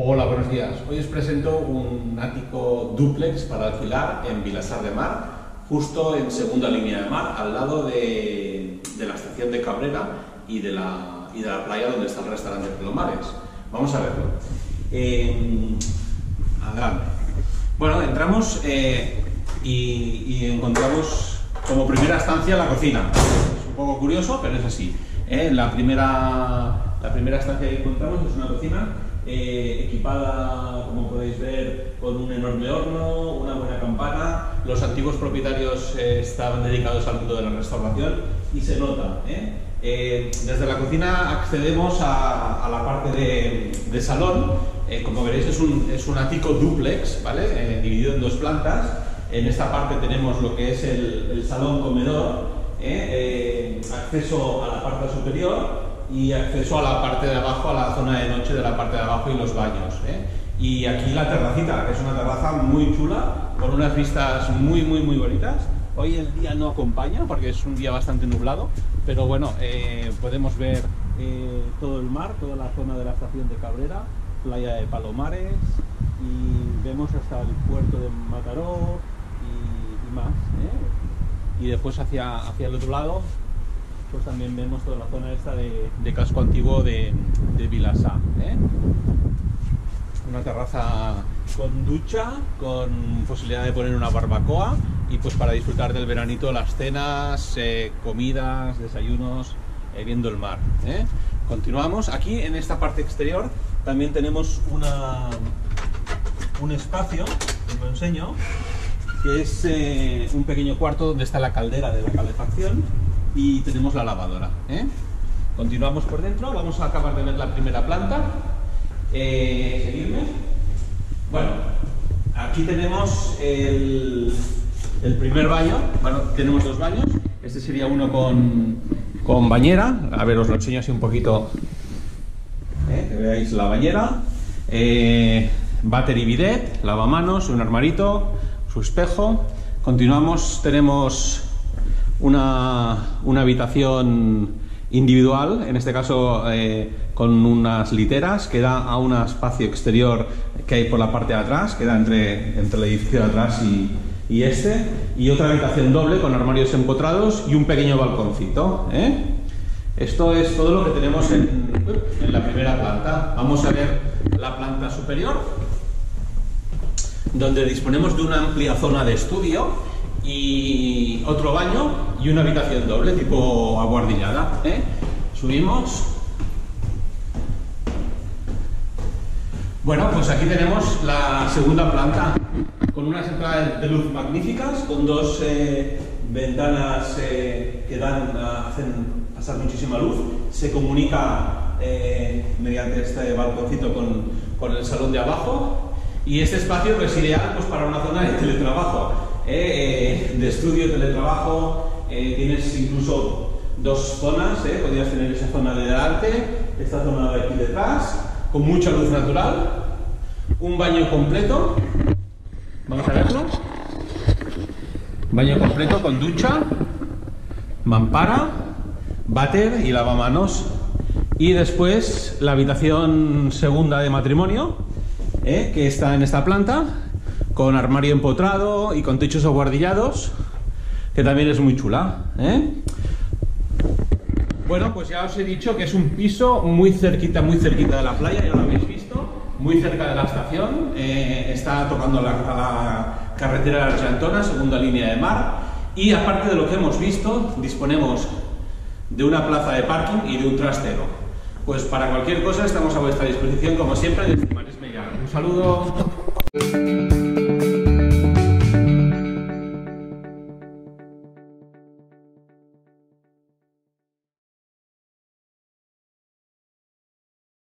Hola, buenos días. Hoy os presento un ático duplex para alquilar en Vilasar de Mar, justo en segunda línea de mar, al lado de, la estación de Cabrera y de, la, playa donde está el restaurante Palomares. Vamos a verlo. Eh, adelante. Bueno, entramos eh, y, encontramos como primera estancia la cocina. Es un poco curioso, pero es así. Eh, la, primera, la primera estancia que encontramos es una cocina eh, equipada, como podéis ver, con un enorme horno, una buena campana. Los antiguos propietarios eh, estaban dedicados al mundo de la restauración y se nota. ¿eh? desde la cocina accedemos a, la parte de, salón. como veréis es un, es un ático duplex, ¿vale? dividido en dos plantas. En esta parte tenemos lo que es el, el salón comedor, acceso a la parte superior y acceso a la parte de abajo, a la zona de noche de la parte de abajo y los baños. ¿eh? Y aquí la terracita, que es una terraza muy chula, con unas vistas muy, muy, muy bonitas. Hoy el día no acompaña porque es un día bastante nublado, pero bueno, eh, podemos ver eh, todo el mar, toda la zona de la estación de Cabrera, playa de Palomares y vemos hasta el puerto de Mataró y, y más. Y después hacia, hacia el otro lado pues también vemos toda la zona esta de, casco antiguo de, de Vilasá. ¿eh? Una terraza con ducha, con posibilidad de poner una barbacoa y pues para disfrutar del veranito las cenas, eh, comidas, desayunos, eh, viendo el mar. Continuamos. Aquí en esta parte exterior también tenemos una, un espacio, os lo enseño, que es un pequeño cuarto donde está la caldera de la calefacción y tenemos la lavadora. ¿eh? Continuamos por dentro, vamos a acabar de ver la primera planta. Eh. Bueno, aquí tenemos el, primer baño. Bueno, tenemos dos baños. Este sería uno con, con bañera. A ver, os lo enseño así un poquito. ¿eh? Que veáis la bañera. Eh, battery bidet, lavamanos, un armarito, su espejo. Continuamos, tenemos una, una habitación individual, en este caso eh, con unas literas, que da a un espacio exterior que hay por la parte de atrás, que da entre, entre el edificio de atrás y, y este, y otra habitación doble con armarios empotrados y un pequeño balconcito. ¿eh? Esto es todo lo que tenemos en, en la primera planta. Vamos a ver la planta superior, donde disponemos de una amplia zona de estudio y otro baño y una habitación doble, tipo aguardillada. ¿eh? Subimos. Bueno, pues aquí tenemos la segunda planta, con unas entradas de luz magníficas, con dos eh, ventanas eh, que dan, hacen pasar muchísima luz. Se comunica mediante este balconcito con, con, el salón de abajo. Y este espacio es ideal pues, para una zona de teletrabajo eh, de estudio, teletrabajo, eh, tienes incluso dos zonas, eh, podrías tener esa zona de delante, esta zona de aquí detrás, con mucha luz natural, un baño completo, vamos a verlo, baño completo con ducha, mampara, váter y lavamanos, y después la habitación segunda de matrimonio, que está en esta planta, con armario empotrado y con techos aguardillados, que también es muy chula. ¿eh? Bueno, pues ya os he dicho que es un piso muy cerquita, muy cerquita de la playa, ya lo habéis visto, muy cerca de la estación, eh, está tocando la, la carretera de Argentona, segunda línea de mar, y aparte de lo que hemos visto, disponemos de una plaza de parking y de un trastero. Pues para cualquier cosa estamos a vuestra disposición, como siempre, desde Mares Un saludo.